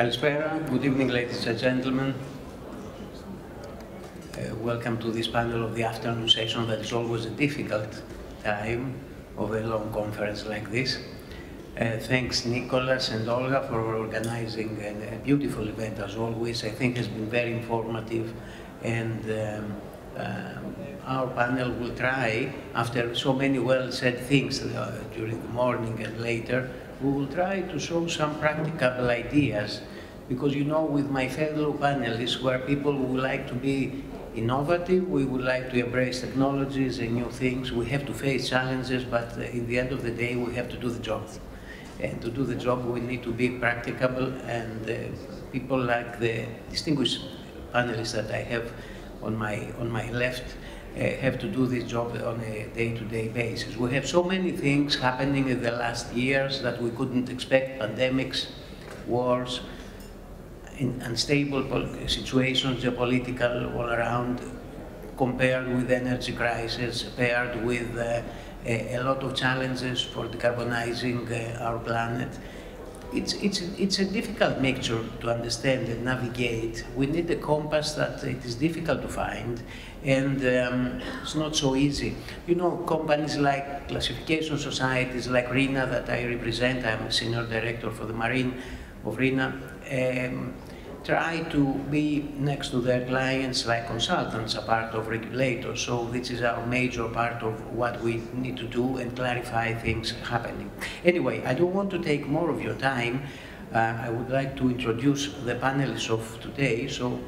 Kalispera. Good evening, ladies and gentlemen. Uh, welcome to this panel of the afternoon session that is always a difficult time of a long conference like this. Uh, thanks Nicholas and Olga for organizing a, a, beautiful event as always. I think has been very informative and um, um, our panel will try, after so many well said things uh, during the morning and later, we will try to show some practical ideas because you know with my fellow panelists where people would like to be innovative, we would like to embrace technologies and new things, we have to face challenges, but uh, in the end of the day we have to do the job. And to do the job we need to be practicable and uh, people like the distinguished panelists that I have on my, on my left uh, have to do this job on a day-to-day -day basis. We have so many things happening in the last years that we couldn't expect, pandemics, wars, unstable situations, geopolitical all around, compared with energy crisis, paired with uh, a, a, lot of challenges for decarbonizing uh, our planet it's, it's, it's a difficult mixture to understand and navigate. We need a compass that it is difficult to find, and um, it's not so easy. You know, companies like classification societies like RINA that I represent, I'm a senior director for the Marine of RINA, um, try to be next to their clients like consultants, a part of regulators. So this is our major part of what we need to do and clarify things happening. Anyway, I don't want to take more of your time. Uh, I would like to introduce the panelists of today. So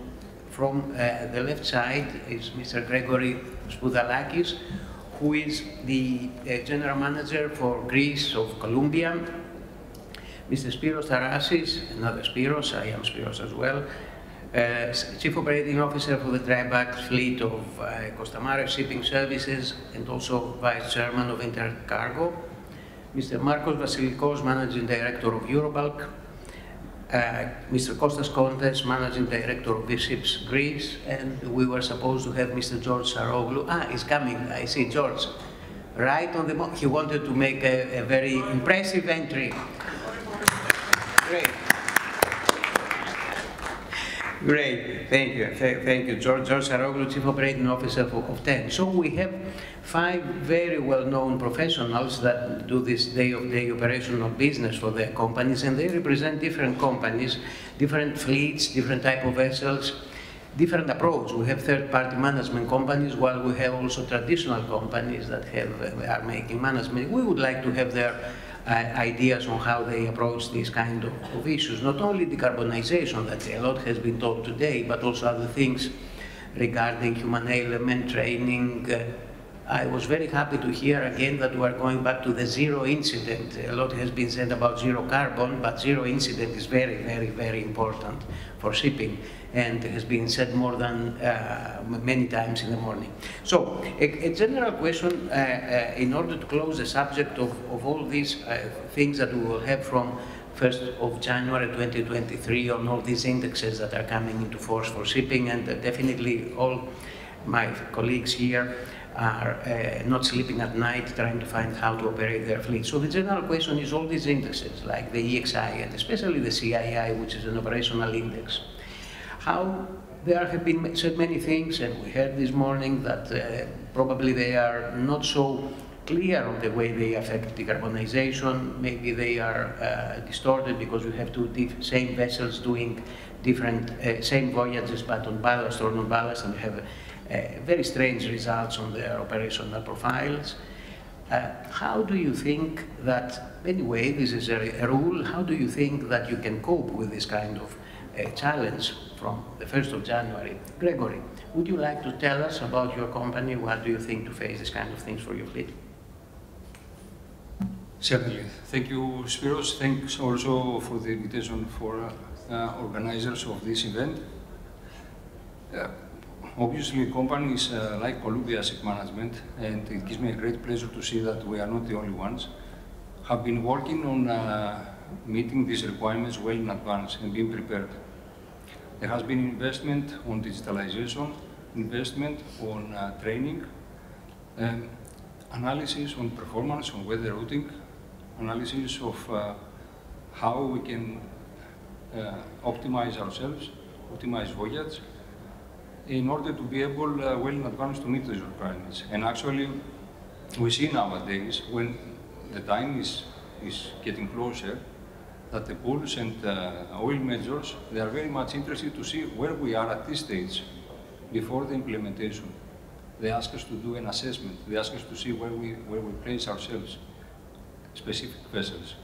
from uh, the left side is Mr. Gregory Spourdalakis, who is the uh, general manager for Greece of Columbia, Mr. Spyros Tarasis, another Spiros, I am Spiros as well, uh, Chief Operating Officer for the dry bulk fleet of uh, Costamare Shipping Services and also Vice Chairman of Intercargo. Mr. Marcos Vassilikos, Managing Director of Eurobulk. Uh, Mr. Costas Kontes, Managing Director of V-Ships Greece. And we were supposed to have Mr. George Saroglou. Ah, he's coming. I see George. Right on the... He wanted to make a, a very impressive entry. Great. Great, thank you, thank you, George, George Saroglou, Chief Operating Officer of, of TEN. So we have five very well-known professionals that do this day-of-day -day operational business for their companies, and they represent different companies, different fleets, different type of vessels, different approach. We have third-party management companies, while we have also traditional companies that have uh, are making management. We would like to have their ideas on how they approach these kind of, of, issues. Not only decarbonization, that a lot has been talked today, but also other things regarding human element training. Uh, I was very happy to hear again that we are going back to the zero incident. A lot has been said about zero carbon, but zero incident is very, very, very important for shipping and has been said more than uh, many times in the morning. So, a, a general question uh, uh, in order to close the subject of, of all these uh, things that we will have from 1st of January 2023 on all these indexes that are coming into force for shipping and definitely all my colleagues here are uh, not sleeping at night trying to find how to operate their fleet. So the general question is all these indexes, like the EEXI and especially the CII, which is an operational index, how there have been said many things, and we heard this morning that uh, probably they are not so clear on the way they affect decarbonization. Maybe they are uh, distorted because you have two same vessels doing different, uh, same voyages, but on ballast or non-ballast, and you have uh, very strange results on their operational profiles. Uh, how do you think that, anyway, this is a, a, rule, how do you think that you can cope with this kind of uh, challenge from the 1st of January? Gregory, would you like to tell us about your company? What do you think to face this kind of things for your fleet? Certainly. Thank you, Spiros. Thanks also for the invitation for uh, organizers of this event. Uh, obviously companies uh, like Columbia Asset Management, and it gives me a great pleasure to see that we are not the only ones, have been working on uh, meeting these requirements well in advance and being prepared. There has been investment on digitalization, investment on uh, training, um, analysis on performance, on weather routing, analysis of uh, how we can uh, optimize ourselves, optimize voyage, in order to be able uh, well in advance to meet these requirements. And actually, we see nowadays when the time is, is getting closer that the pools and uh, oil majors, they are very much interested to see where we are at this stage before the implementation. They ask us to do an assessment. They ask us to see where we, where we place ourselves, specific vessels.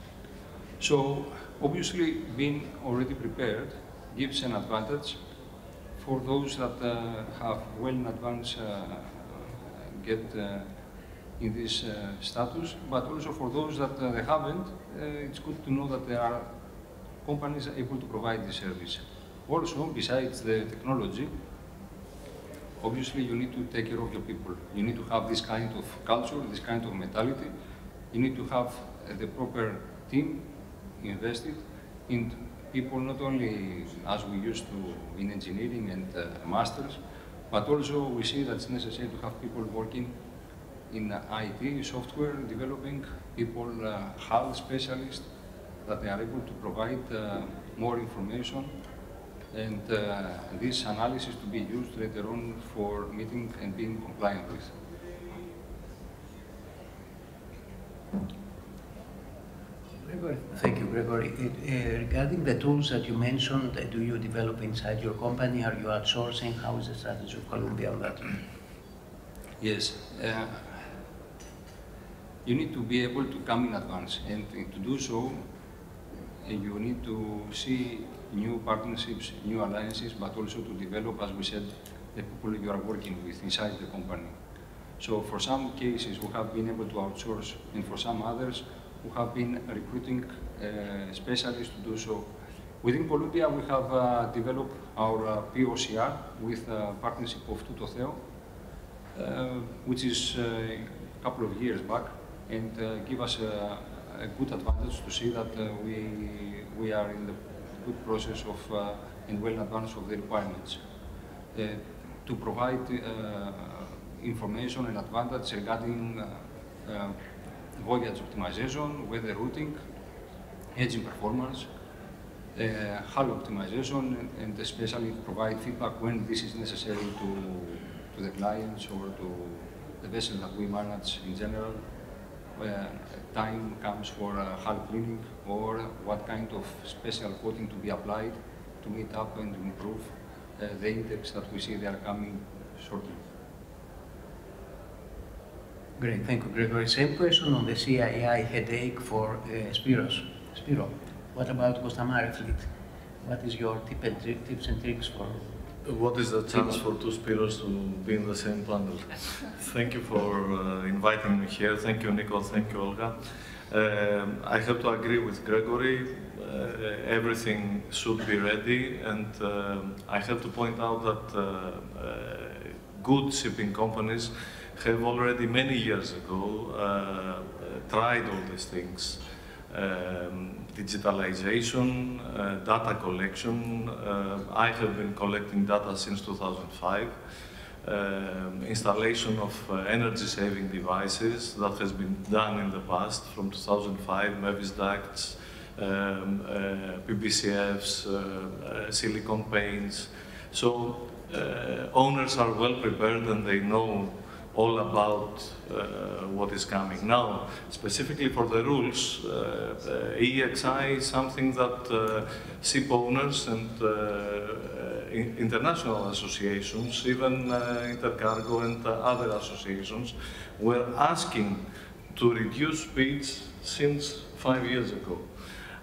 So obviously being already prepared gives an advantage for those that uh, have well in advance uh, get uh, in this uh, status, but also for those that uh, they haven't, it's good to know that there are companies able to provide this service. Also, besides the technology, obviously you need to take care of your people. You need to have this kind of culture, this kind of mentality. You need to have uh, the proper team invested in people not only as we used to in engineering and uh, masters, but also we see that it's necessary to have people working in uh, IT, software developing, people, uh, health specialists, that they are able to provide uh, more information and uh, this analysis to be used later on for meeting and being compliant with. Thank you, Gregory. Uh, regarding the tools that you mentioned, uh, do you develop inside your company? Are you outsourcing? How is the strategy of Columbia on that? Yes. Uh, you need to be able to come in advance, and to do so, uh, you need to see new partnerships, new alliances, but also to develop, as we said, the people you are working with inside the company. So for some cases, we have been able to outsource, and for some others, we have been recruiting uh, specialists to do so. Within Columbia, we have uh, developed our uh, POCR with a partnership of Tototheo, uh, which is uh, a couple of years back, and uh, give us a, a, good advantage to see that uh, we, we are in the good process of uh, and well in advance of the requirements. Uh, to provide uh, information and advantage regarding voyage optimization, weather routing, engine performance, uh, hull optimization, and, especially provide feedback when this is necessary to, to the clients or to the vessel that we manage in general, time comes for uh, hull cleaning or what kind of special coating to be applied to meet up and improve uh, the index that we see they are coming shortly. Great, thank you, Gregory. Same question on the CII headache for uh, Spiros. Spiro, what about Costamare fleet? What is your tip and tips and tricks for? What is the chance for two Spiros to be in the same panel? Thank you for uh, inviting me here. Thank you, Nico. Thank you, Olga. Um, I have to agree with Gregory. Uh, everything should be ready, and um, I have to point out that uh, uh good shipping companies have already many years ago uh, tried all these things. Um, digitalization, uh, data collection. Uh, I have been collecting data since 2005. Um, installation of uh, energy-saving devices that has been done in the past from 2005, Mewis ducts, um, uh, PBCFs, uh, silicon paints. So owners are well prepared and they know all about uh, what is coming. Now, specifically for the rules, uh, EEXI is something that uh, ship owners and uh, international associations, even uh, Intercargo and uh, other associations, were asking to reduce speeds since five years ago.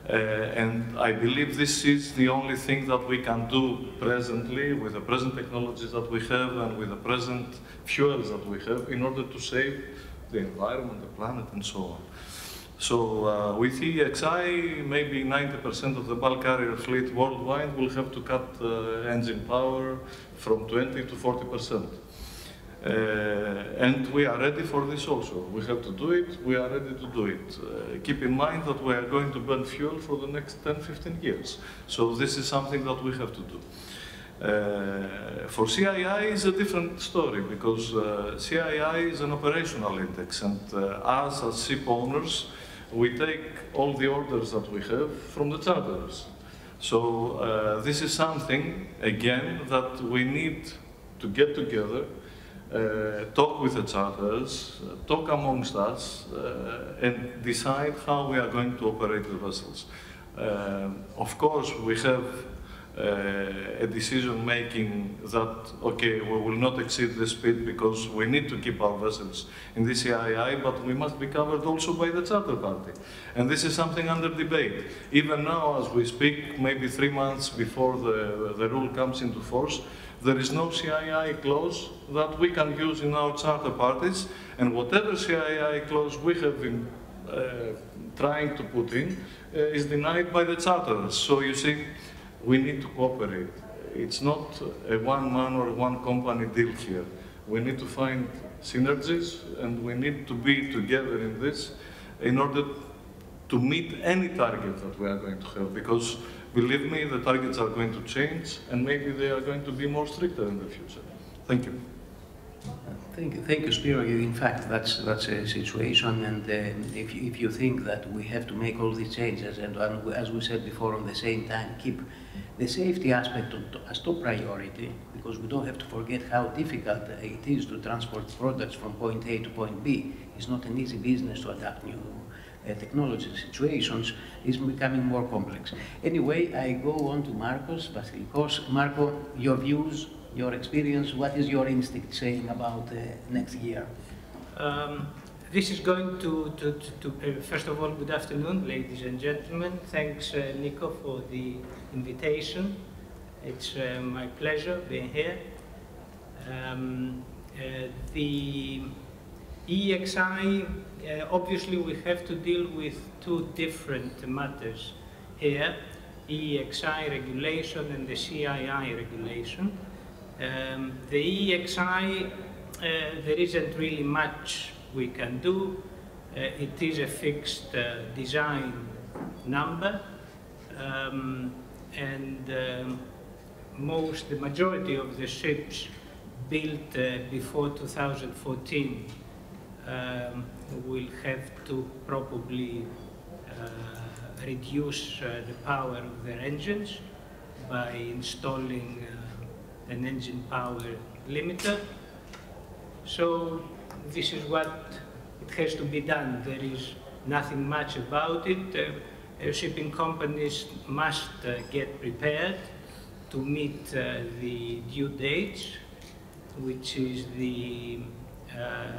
Uh, and I believe this is the only thing that we can do presently with the present technologies that we have and with the present fuels that we have in order to save the environment, the planet, and so on. So uh, with EEXI, maybe 90% of the bulk carrier fleet worldwide will have to cut uh, engine power from 20 to 40%. Uh, and we are ready for this also. We have to do it, we are ready to do it. Uh, keep in mind that we are going to burn fuel for the next 10, 15 years. So this is something that we have to do. Uh, for CII is a different story because uh, CII is an operational index and uh, us as ship owners, we take all the orders that we have from the charters. So uh, this is something, again, that we need to get together, talk with the charters, uh, talk amongst us, uh, and decide how we are going to operate the vessels. Uh, of course, we have uh, a decision making that, okay, we will not exceed the speed because we need to keep our vessels in the CII, but we must be covered also by the charter party. And this is something under debate. Even now, as we speak, maybe three months before the, the rule comes into force, there is no CII clause that we can use in our charter parties, and whatever CII clause we have been uh, trying to put in uh, is denied by the charter. So you see, we need to cooperate. It's not a one man or one company deal here. We need to find synergies and we need to be together in this in order to meet any target that we are going to have because believe me, the targets are going to change and maybe they are going to be more stricter in the future. Thank you. Thank you, thank you, Spiro. In fact, that's that's a situation, and uh, if you, if you think that we have to make all these changes, and, and as we said before, on the same time keep the safety aspect as top priority, because we don't have to forget how difficult it is to transport products from point A to point B. It's not an easy business to adapt new uh, technology situations is becoming more complex. Anyway, I go on to Marcos Vassilikos. Marco, your views your experience, what is your instinct saying about uh, next year? Um, this is going to, to, to, to uh, first of all, good afternoon, ladies and gentlemen. Thanks, uh, Nico, for the invitation. It's uh, my pleasure being here. Um, uh, the EEXI, uh, obviously we have to deal with two different matters here, EEXI regulation and the CII regulation. Um, the EEXI, uh, there isn't really much we can do. Uh, it is a fixed uh, design number, um, and um, most, the majority of the ships built uh, before 2014 um, will have to probably uh, reduce uh, the power of their engines by installing an engine power limiter. So this is what it has to be done. There is nothing much about it. Uh, shipping companies must uh, get prepared to meet uh, the due dates, which is the uh,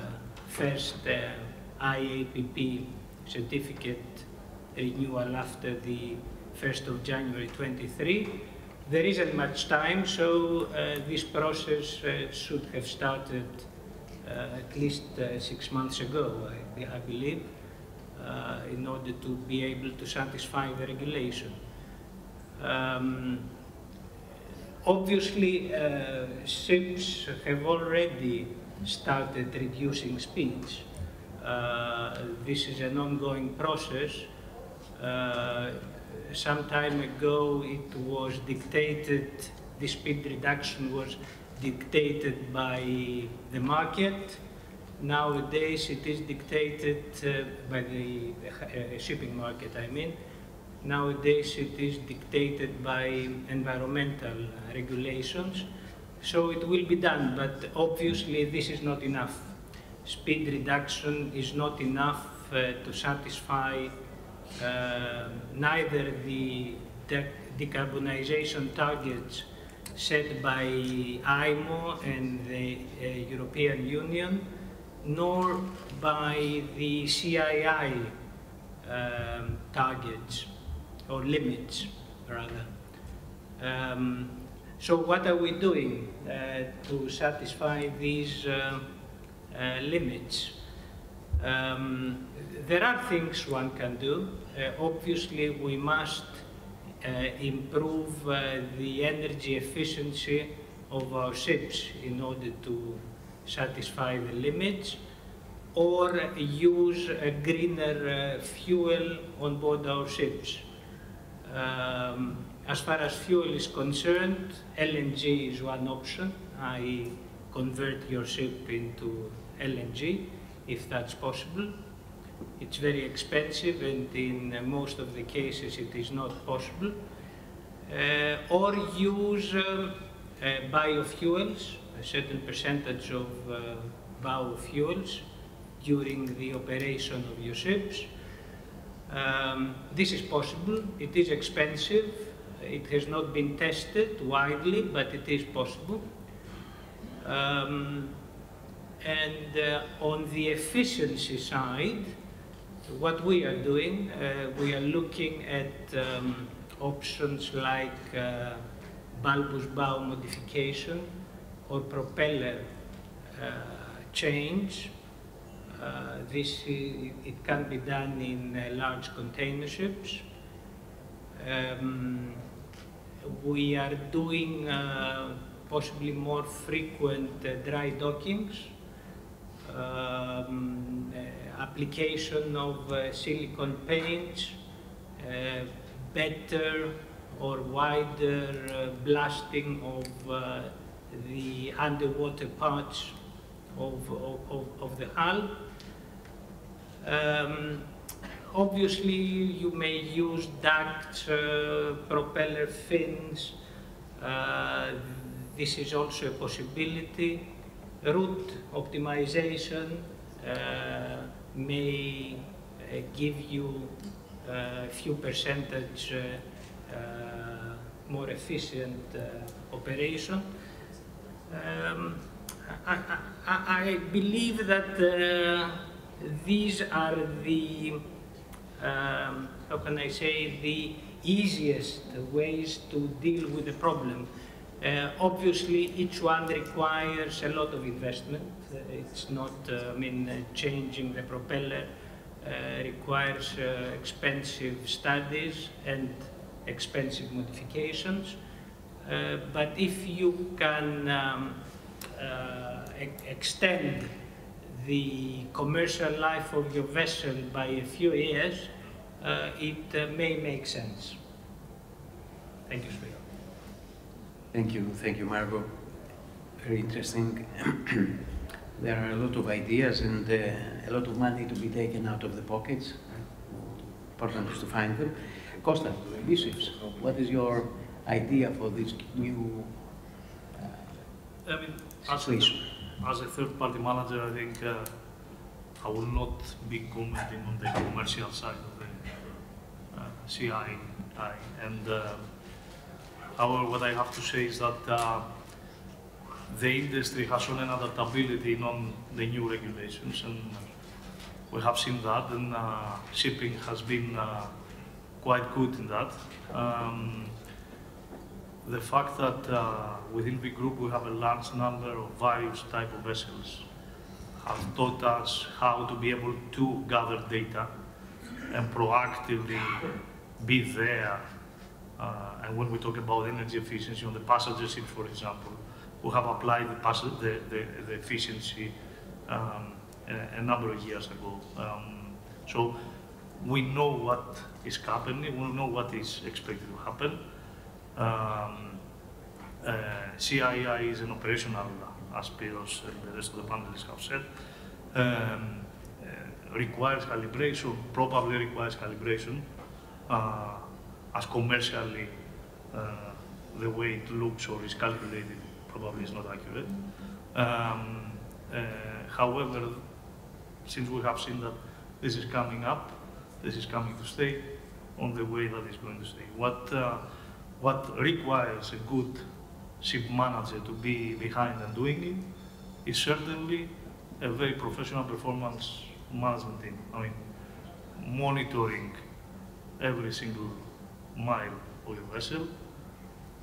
first uh, IAPP certificate renewal after the 1st of January 23 there isn't much time, so uh, this process uh, should have started uh, at least uh, six months ago, I, I believe, uh, in order to be able to satisfy the regulation. Um, obviously, ships have already started reducing speeds. this is an ongoing process some time ago it was dictated, the speed reduction was dictated by the market. Nowadays it is dictated uh, by the uh, shipping market, I mean. Nowadays it is dictated by environmental regulations. So it will be done, but obviously this is not enough. Speed reduction is not enough uh, to satisfy uh, neither the de decarbonization targets set by IMO and the uh, European Union, nor by the CII um, targets or limits, rather. Um, so what are we doing uh, to satisfy these uh, uh, limits? Um, there are things one can do. Obviously, we must improve the energy efficiency of our ships in order to satisfy the limits or use a greener uh, fuel on board our ships. Um, as far as fuel is concerned, LNG is one option. I convert your ship into LNG if that's possible. It's very expensive and in most of the cases it is not possible. uh, or use um, uh, biofuels, a certain percentage of uh, biofuels during the operation of your ships. Um, this is possible, it is expensive, it has not been tested widely, but it is possible. Um, and uh, on the efficiency side, what we are doing, uh, we are looking at um, options like uh, bulbous bow modification or propeller uh, change. Uh, this it can be done in uh, large container ships. Um, we are doing uh, possibly more frequent uh, dry dockings, um, uh, application of silicone paints, better or wider blasting of the underwater parts of, of, of, of the hull. Um, obviously, you may use ducts, uh, propeller fins. Uh, this is also a possibility. Route optimization uh, may uh, give you a few percentage uh, uh, more efficient uh, operation. Um, I, I, I believe that uh, these are the, um, how can I say, the easiest ways to deal with the problem. Uh, obviously, each one requires a lot of investment. Uh, it's not, uh, I mean, uh, changing the propeller uh, requires uh, expensive studies and expensive modifications. But if you can um, extend the commercial life of your vessel by a few years, uh, it uh, may make sense. Thank you, Spiro. Thank you, thank you, Marco. Very interesting. there are a lot of ideas and uh, a lot of money to be taken out of the pockets. Important is to find them. Costa, Yusufs, what is your idea for this new uh, I mean, situation? As a third-party manager, I think uh, I will not be commenting on the commercial side of the uh, CI. And uh, however, what I have to say is that uh, the industry has shown an adaptability on the new regulations, and we have seen that, and uh, shipping has been uh, quite good in that. Um, the fact that uh, within the group we have a large number of various type of vessels have taught us how to be able to gather data and proactively be there. Uh, and when we talk about energy efficiency on the passenger ships, for example, we have applied the, the, the, the efficiency um, a, a number of years ago. Um, so we know what is happening, we know what is expected to happen. Um, uh, CII is an operational, as the rest of the panelists have said. Um, uh, requires calibration, probably requires calibration, uh, as commercially uh, the way it looks or is calculated probably is not accurate. Um, uh, however, since we have seen that this is coming up, this is coming to stay on the way that it's going to stay. What uh, what requires a good ship manager to be behind and doing it is certainly a very professional performance management team. I mean, monitoring every single mile of your vessel,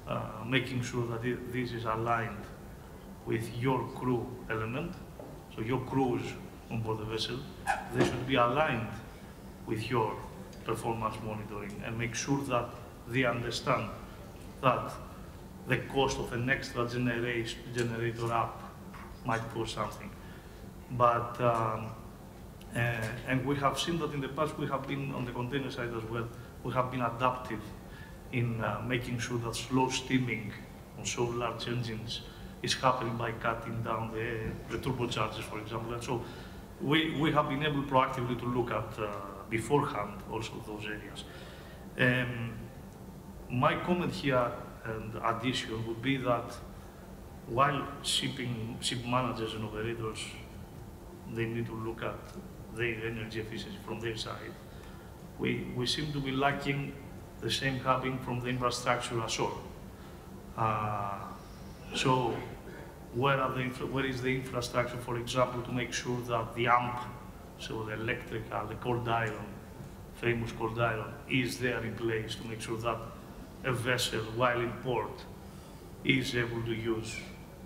uh, making sure that it, this is aligned with your crew element. So your crews on board the vessel, they should be aligned with your performance monitoring and make sure that they understand that the cost of an extra generation, generator app might cost something. But, um, uh, and we have seen that in the past, we have been on the container side as well, we have been adaptive in uh, making sure that slow steaming on so large engines is happening by cutting down the, the turbochargers, for example. And so we, we have been able proactively to look at uh, beforehand also those areas. Um, my comment here and addition would be that while shipping ship managers and operators they need to look at their energy efficiency from their side, we, we seem to be lacking the same happening from the infrastructure ashore. Uh, so where, are the, where is the infrastructure, for example, to make sure that the AMP, so the electrical, the cold iron, famous cold iron, is there in place to make sure that a vessel, while in port, is able to use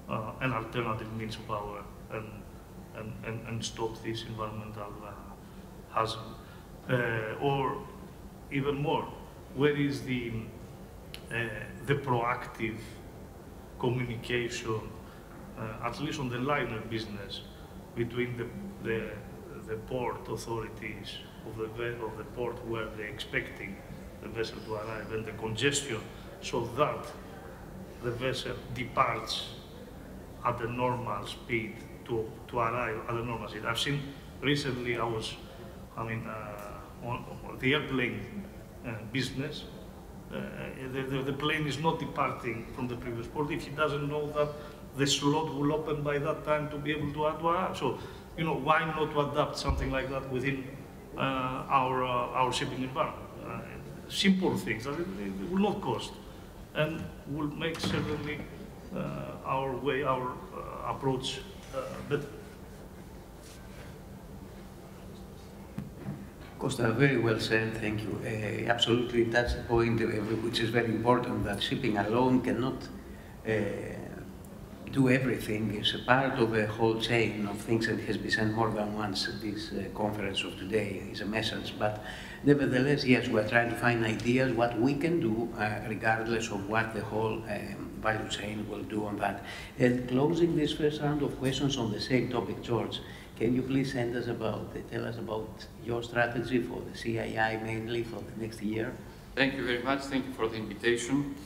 uh, an alternative means of power and, and, and, and stop this environmental uh, hazard. Uh, or even more, where is the, uh, the proactive communication, uh, at least on the liner business, between the, the, the port authorities of the, of the port where they're expecting the vessel to arrive and the congestion so that the vessel departs at the normal speed to, to arrive at the normal speed. I've seen recently, I was, I mean, uh, on, on the airplane uh, business, uh, the, the, the plane is not departing from the previous port if he doesn't know that the slot will open by that time to be able to arrive. So, you know, why not to adapt something like that within uh, our, uh, our shipping environment? Simple things it will not cost and will make certainly uh, our way, our uh, approach uh, better. Costa, very well said, thank you. Uh, absolutely, that's the point, uh, which is very important, that shipping alone cannot uh, do everything. is a part of a whole chain of things that has been said more than once. This uh, conference of today is a message, but nevertheless, yes, we're trying to find ideas what we can do, uh, regardless of what the whole um, value chain will do on that. And closing this first round of questions on the same topic, George, can you please send us about, tell us about your strategy for the CII mainly for the next year? Thank you very much. Thank you for the invitation.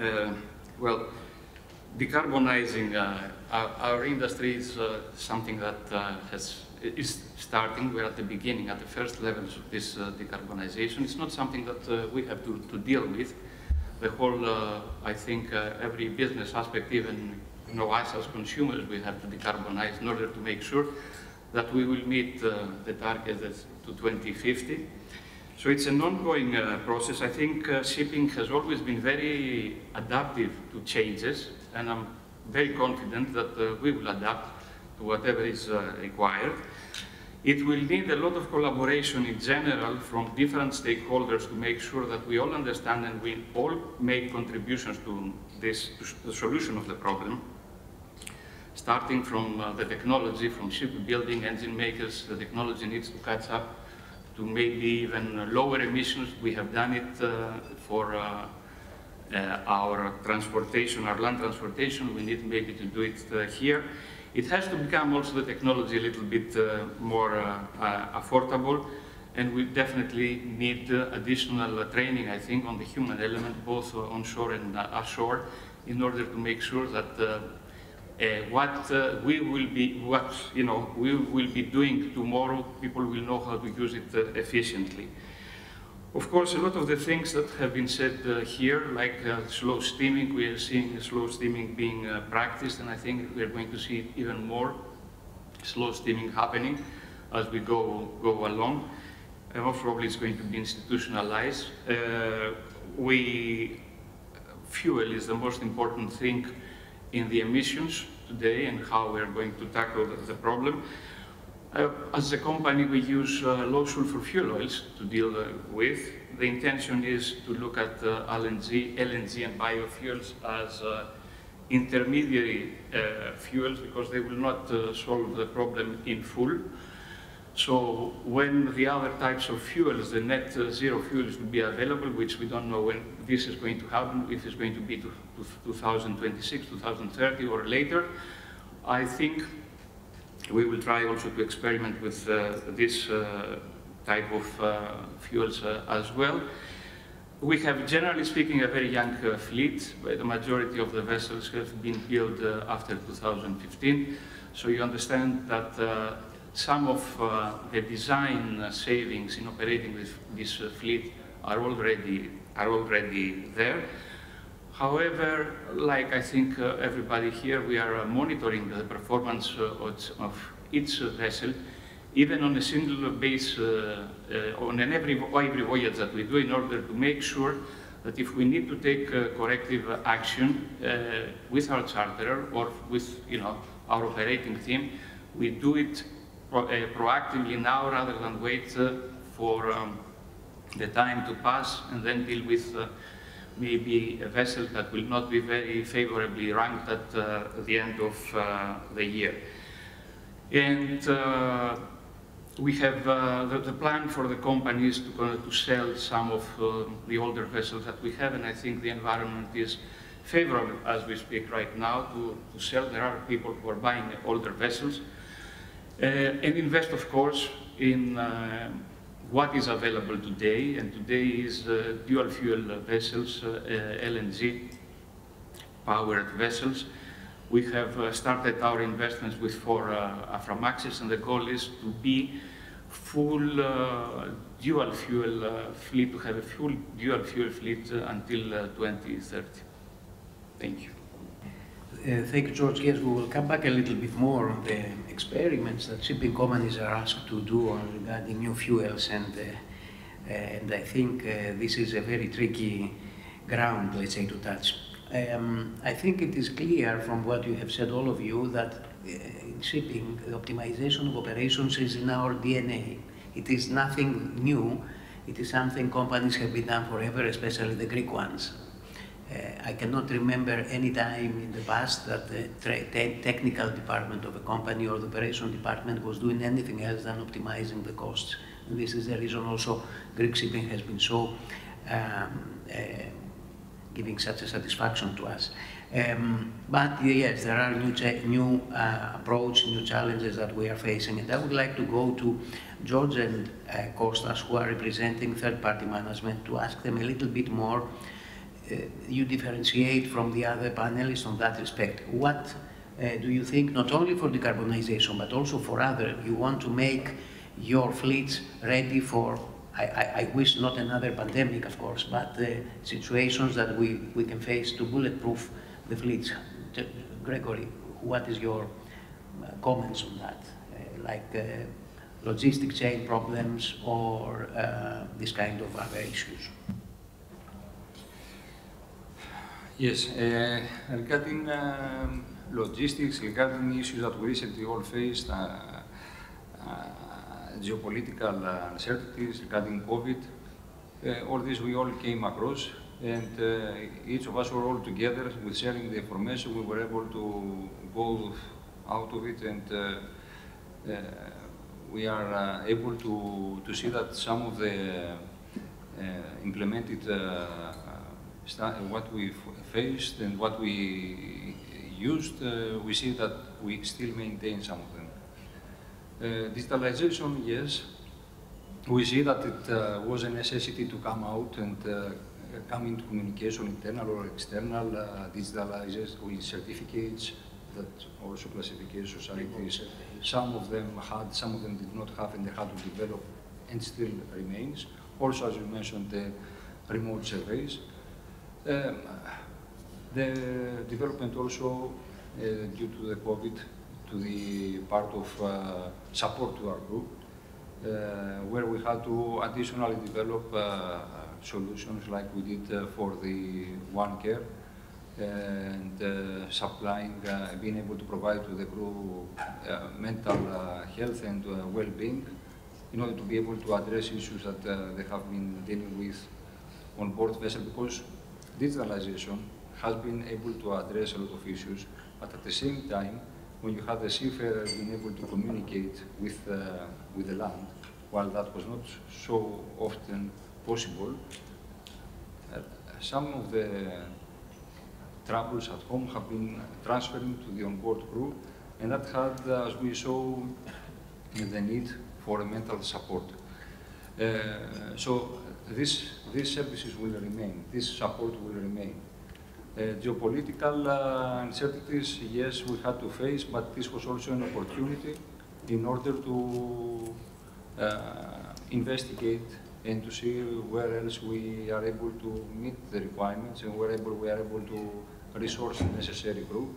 Uh, well, decarbonizing uh, our, our industry is uh, something that uh, has is starting. We're at the beginning, at the first levels of this uh, decarbonization. It's not something that uh, we have to, to deal with. The whole, uh, I think, every business aspect, even you know, us as consumers, we have to decarbonize in order to make sure that we will meet the target to 2050. So it's an ongoing process. I think shipping has always been very adaptive to changes, and I'm very confident that uh, we will adapt to whatever is required. It will need a lot of collaboration in general from different stakeholders to make sure that we all understand and we all make contributions to this, to the solution of the problem. Starting from uh, the technology, from shipbuilding, engine makers, the technology needs to catch up to maybe even lower emissions. We have done it uh, for uh, uh, our transportation, our land transportation. We need maybe to do it uh, here. It has to become also the technology a little bit uh, more uh, affordable and we definitely need additional training, I think, on the human element, both onshore and ashore, in order to make sure that uh, what uh, we will be, what you know, we will be doing tomorrow, people will know how to use it uh, efficiently. Of course, a lot of the things that have been said uh, here, like uh, slow steaming, we are seeing slow steaming being uh, practiced, and I think we are going to see even more slow steaming happening as we go, go along. And most probably it's going to be institutionalized. we, fuel is the most important thing in the emissions today and how we're going to tackle the problem. Uh, as a company, we use uh, low sulfur fuel oils to deal uh, with. The intention is to look at uh, LNG, LNG and biofuels as uh, intermediary uh, fuels because they will not solve the problem in full. So when the other types of fuels, the net zero fuels will be available, which we don't know when this is going to happen, if it's going to be to, to 2026, 2030 or later, I think we will try also to experiment with uh, this uh, type of uh, fuels uh, as well. We have, generally speaking, a very young uh, fleet. The majority of the vessels have been built uh, after 2015. So you understand that some of the design savings in operating this, this fleet are already are already there. However, like I think uh, everybody here, we are uh, monitoring the performance uh, of each vessel, even on a single base, uh, uh, on an every, every voyage that we do in order to make sure that if we need to take uh, corrective action with our charterer or with you know, our operating team, we do it pro proactively now rather than wait for um, the time to pass and then deal with maybe a vessel that will not be very favorably ranked at uh, the end of uh, the year. And uh, we have uh, the, the, plan for the company is to, uh, to sell some of uh, the older vessels that we have, and I think the environment is favorable as we speak right now to, to sell. There are people who are buying older vessels and invest, of course, in what is available today, and today is uh, dual fuel vessels, uh, LNG powered vessels. We have uh, started our investments with four Aframaxes, and the goal is to be full dual fuel fleet, to have a full dual fuel fleet until 2030. Thank you. Uh, thank you, George. Yes, we will come back a little bit more on the experiments that shipping companies are asked to do on regarding new fuels, and uh, and I think uh, this is a very tricky ground, let's say, to touch. Um, I think it is clear from what you have said, all of you, that uh, in shipping, the optimization of operations is in our DNA. It is nothing new. It is something companies have been done forever, especially the Greek ones. Uh, I cannot remember any time in the past that the technical department of a company or the operation department was doing anything else than optimizing the costs. And this is the reason also Greek shipping has been so um, uh, giving such a satisfaction to us. Um, but yes, there are new, new uh, approach, new challenges that we are facing. And I would like to go to George and uh, Kostas, who are representing third-party management, to ask them a little bit more you differentiate from the other panelists on that respect. What uh, do you think, not only for decarbonization, but also for other, you want to make your fleets ready for, I, I, I wish not another pandemic, of course, but uh, situations that we, we can face to bulletproof the fleets. Gregory, what is your uh, comments on that? Uh, like uh, logistic chain problems or this kind of other issues? Yes, uh, regarding um, logistics, regarding issues that we recently all faced, uh, uh, geopolitical uncertainties regarding COVID, all this we all came across, and each of us were all together with sharing the information. We were able to go out of it, and we are able to, to see that some of the implemented what we faced and what we used, uh, we see that we still maintain some of them. Uh, digitalization, yes, we see that it uh, was a necessity to come out and come into communication, internal or external, digitalization certificates that also classification societies, some of them had, some of them did not have, and they had to develop and still remains. Also, as you mentioned, the remote surveys. Um, the development also, uh, due to the COVID, to the part of uh, support to our group, uh, where we had to additionally develop uh, solutions like we did uh, for the One Care and uh, supplying, being able to provide to the crew mental health and well-being in order to be able to address issues that they have been dealing with on board vessel because digitalization has been able to address a lot of issues, but at the same time, when you have the seafarer being able to communicate with, uh, with the land, while that was not so often possible, uh, some of the troubles at home have been transferring to the onboard crew, and that had, as we saw, the need for mental support. Uh, so this, these services will remain, this support will remain. Geopolitical uh, uncertainties, yes, we had to face, but this was also an opportunity in order to uh, investigate and to see where else we are able to meet the requirements and where able, we are able to resource the necessary crew.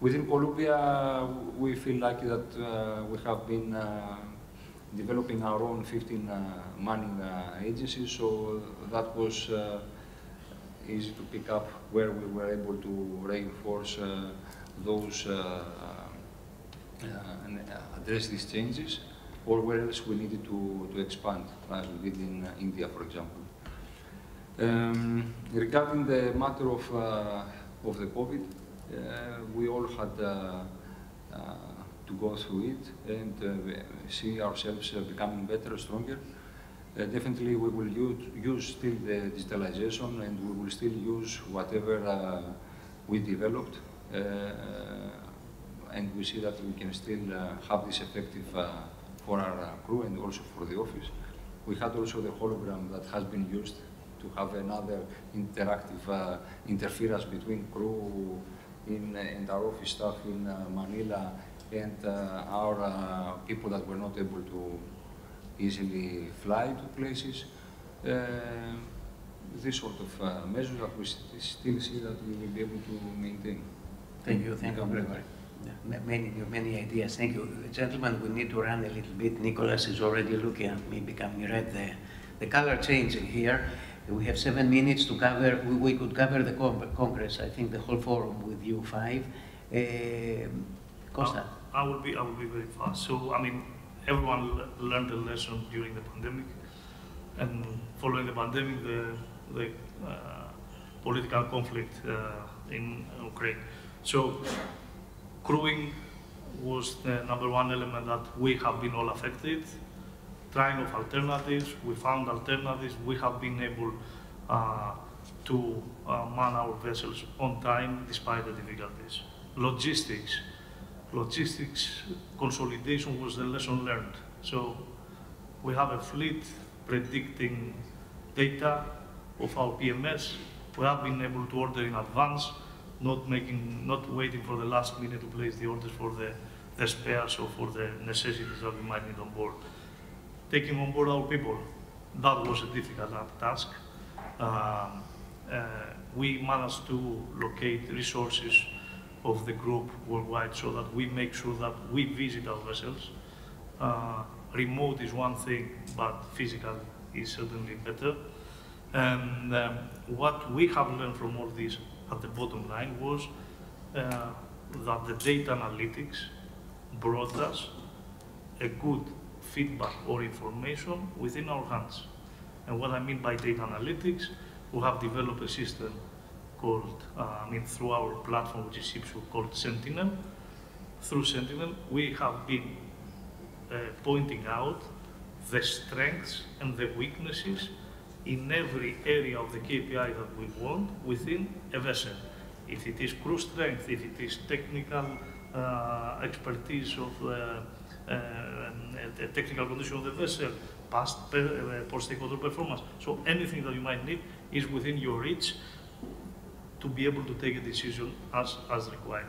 Within Columbia, we feel lucky that uh, we have been uh, developing our own 15 uh, manning uh, agencies, so that was easy to pick up where we were able to reinforce uh, those uh, uh, and address these changes, or where else we needed to, to expand, as we did in India, for example. Um, regarding the matter of, of the COVID, we all had to go through it and see ourselves becoming better, stronger. Uh, definitely we will use, use still the digitalization and we will still use whatever uh, we developed uh, and we see that we can still uh, have this effective uh, for our uh, crew and also for the office. We had also the hologram that has been used to have another interactive interference between crew in, and our office staff in Manila and our people that were not able to easily fly to places. Uh, this sort of uh, measures that we st- still see that we will be able to maintain. Thank you, thank you, Become Gregory. Yeah, Many, many ideas. Thank you. Gentlemen, we need to run a little bit. Nicholas is already looking at me becoming red. The, the color changing here. We have seven minutes to cover, we, we could cover the con- Congress, I think the whole forum with you five. Um Costa? I will be I will be very fast. So I mean, everyone le- learned a lesson during the pandemic, and following the pandemic, the the uh, political conflict uh, in Ukraine. So crewing was the number one element that we have been all affected. Trying of alternatives, we found alternatives. We have been able uh, to uh, man our vessels on time despite the difficulties. Logistics, logistics consolidation was the lesson learned. So we have a fleet predicting data of our PMS. We have been able to order in advance, not making, not waiting for the last minute to place the orders for the, the spares or for the necessities that we might need on board. Taking on board our people, that was a difficult task. Um, uh, we managed to locate resources of the group worldwide so that we make sure that we visit our vessels. Uh, remote is one thing, but physical is certainly better. And um, what we have learned from all this at the bottom line was uh, that the data analytics brought us a good feedback or information within our hands. And what I mean by data analytics, we have developed a system called, uh, I mean, through our platform, which is ShipSure, called Sentinel. Through Sentinel, we have been uh, pointing out the strengths and the weaknesses in every area of the KPI that we want within a vessel. If it is crew strength, if it is technical uh, expertise of the uh, uh, technical condition of the vessel, past per, uh, post-stakeholder performance. So anything that you might need is within your reach to be able to take a decision as, as required.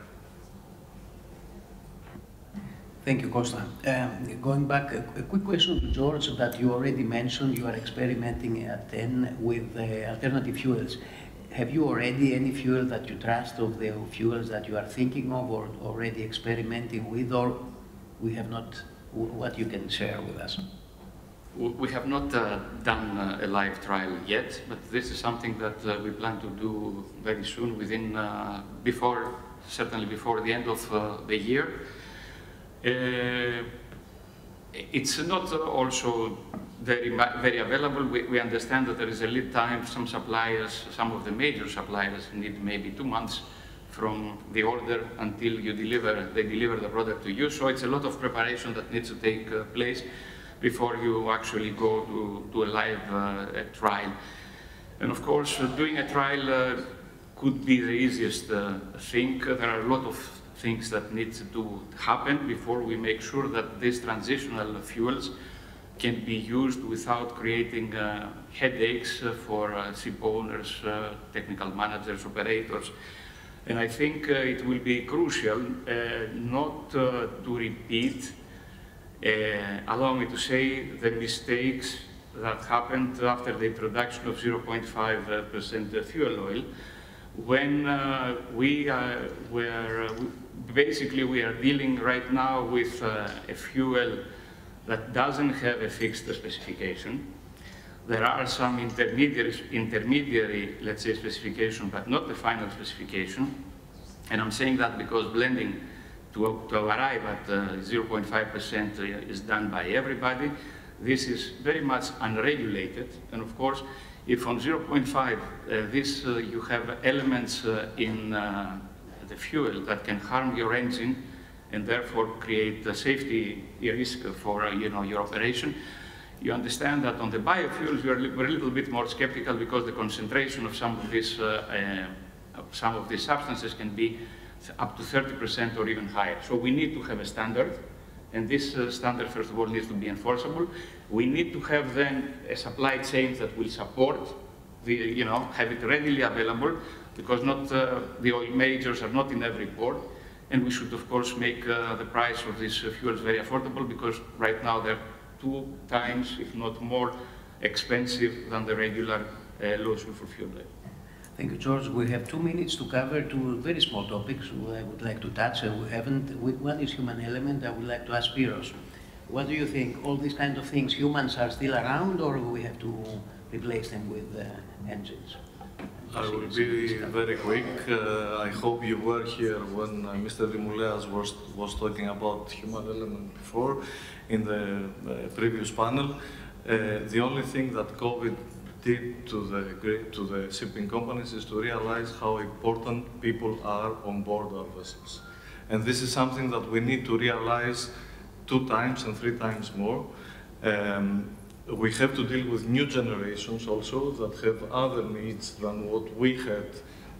Thank you, Costa. Um, going back, a, a quick question to George that you already mentioned. You are experimenting at TEN with uh, alternative fuels. Have you already any fuel that you trust of the fuels that you are thinking of or already experimenting with, or we have not? What you can share with us? We have not uh, done uh, a live trial yet, but this is something that uh, we plan to do very soon, within, uh, before, certainly before the end of uh, the year. Uh, It's not also very, very available. We, we understand that there is a lead time. Some suppliers, some of the major suppliers need maybe two months from the order until you deliver, they deliver the product to you. So it's a lot of preparation that needs to take place before you actually go to, a live uh, trial. And of course, uh, doing a trial uh, could be the easiest uh, thing. There are a lot of things that need to happen before we make sure that these transitional fuels can be used without creating uh, headaches for uh, ship owners, uh, technical managers, operators. And I think it will be crucial not to repeat, allow me to say, the mistakes that happened after the introduction of 0.5% fuel oil, when uh, we uh, were, uh, basically we are dealing right now with uh, a fuel that doesn't have a fixed specification. There are some intermediary, intermediary, let's say, specification, but not the final specification. And I'm saying that because blending to, to arrive at 0.5% uh, is done by everybody. This is very much unregulated, and of course, if on 0.5 uh, this uh, you have elements uh, in uh, the fuel that can harm your engine and therefore create a safety risk for uh, you know your operation, you understand that on the biofuels we're, we're, a little bit more skeptical because the concentration of some of these some of these substances can be up to 30% or even higher. So we need to have a standard, and this uh, standard, first of all, needs to be enforceable. We need to have then a supply chain that will support the, you know, have it readily available, because not uh, the oil majors are not in every port. And we should, of course, make uh, the price of these uh, fuels very affordable, because right now they're two times, if not more, expensive than the regular uh, low sulfur fuel. Thank you, George. We have two minutes to cover two very small topics I would like to touch. Uh, we haven't. One is human element. I would like to ask Spyros. What do you think? All these kind of things, humans are still around, or we have to replace them with uh, engines? I will be very quick. Uh, I hope you were here when uh, Mr. Dimouleas was, was talking about human element before in the uh, previous panel. Uh, the only thing that COVID did to the, to the shipping companies is to realize how important people are on board our vessels. And this is something that we need to realize two times and three times more. Um, we have to deal with new generations also that have other needs than what we had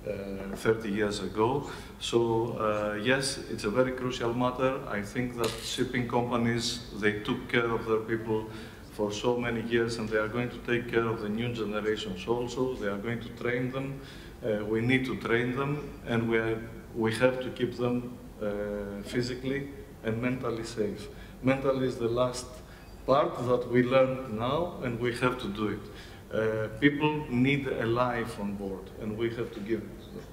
uh, 30 years ago. So uh, yes, it's a very crucial matter. I think that shipping companies, they took care of their people for so many years and they are going to take care of the new generations also. They are going to train them. Uh, we need to train them and we, are, we have to keep them uh, physically and mentally safe. Mentally is the last part that we learn now and we have to do it. Uh, people need a life on board and we have to give it to them.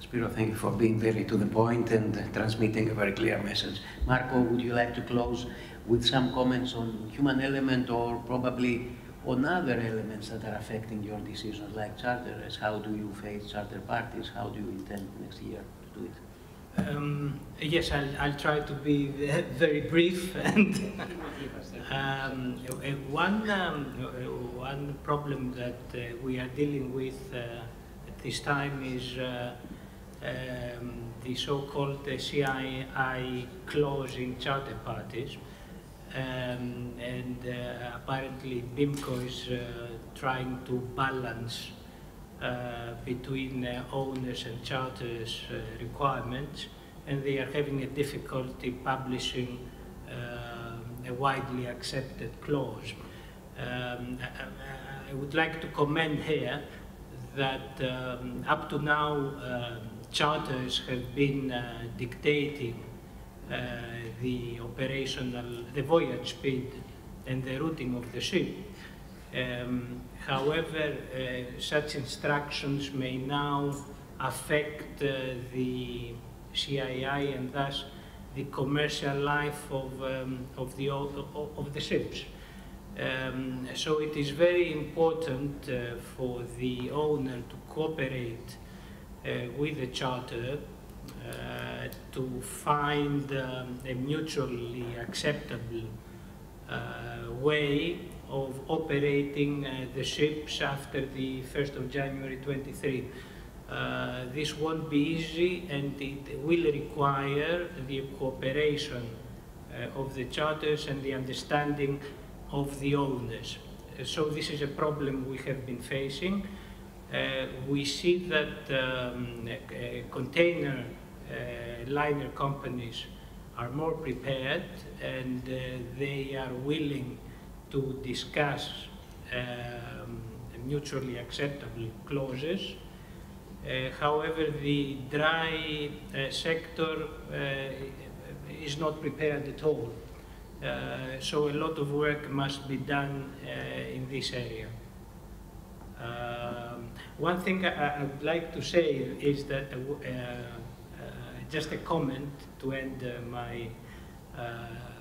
Spiro, thank you for being very to the point and transmitting a very clear message. Marco, would you like to close with some comments on human element or probably on other elements that are affecting your decisions, like charters. How do you face charter parties? How do you intend next year to do it? Um, yes, I'll, I'll, try to be very brief. And um, one, um, one problem that uh, we are dealing with uh, at this time is uh, um, the so-called CII clause in charter parties. Um, and uh, apparently BIMCO is uh, trying to balance uh, between uh, owners and charters uh, requirements and they are having a difficulty publishing uh, a widely accepted clause. Um, I, I, would like to comment here that um, up to now charters have been dictating uh, the operational, the voyage speed and the routing of the ship. Um, however, uh, such instructions may now affect uh, the CII and thus the commercial life of, um, of, the, of the ships. Um, so it is very important uh, for the owner to cooperate uh, with the charter uh, to find um, a mutually acceptable uh, way of operating uh, the ships after the 1st of January 23. Uh, this won't be easy and it will require the cooperation uh, of the charters and the understanding of the owners. so this is a problem we have been facing. Uh, we see that um, container uh, liner companies are more prepared and uh, they are willing to discuss um, mutually acceptable clauses. Uh, however, the dry uh, sector uh, is not prepared at all. Uh, so a lot of work must be done uh, in this area. Um, one thing I, would like to say is that uh, uh, just a comment to end uh, my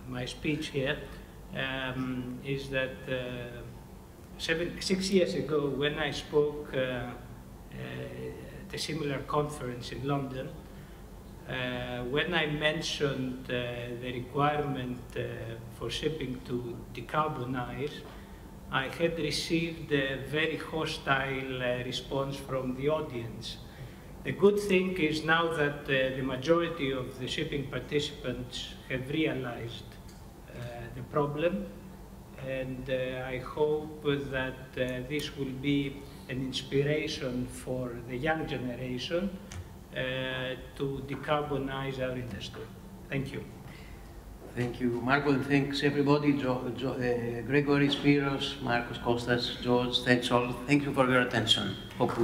my speech here um, is that seven, six years ago when I spoke at a similar conference in London, uh, when I mentioned uh, the requirement uh, for shipping to decarbonize, I had received a very hostile uh, response from the audience. The good thing is now that uh, the majority of the shipping participants have realized uh, the problem, and I hope that this will be an inspiration for the young generation uh, to decarbonize our industry. Thank you. Thank you, Marco, and thanks everybody, jo jo uh, Gregory, Spyros, Marcos, Costas, George, thanks all. Thank you for your attention. Hope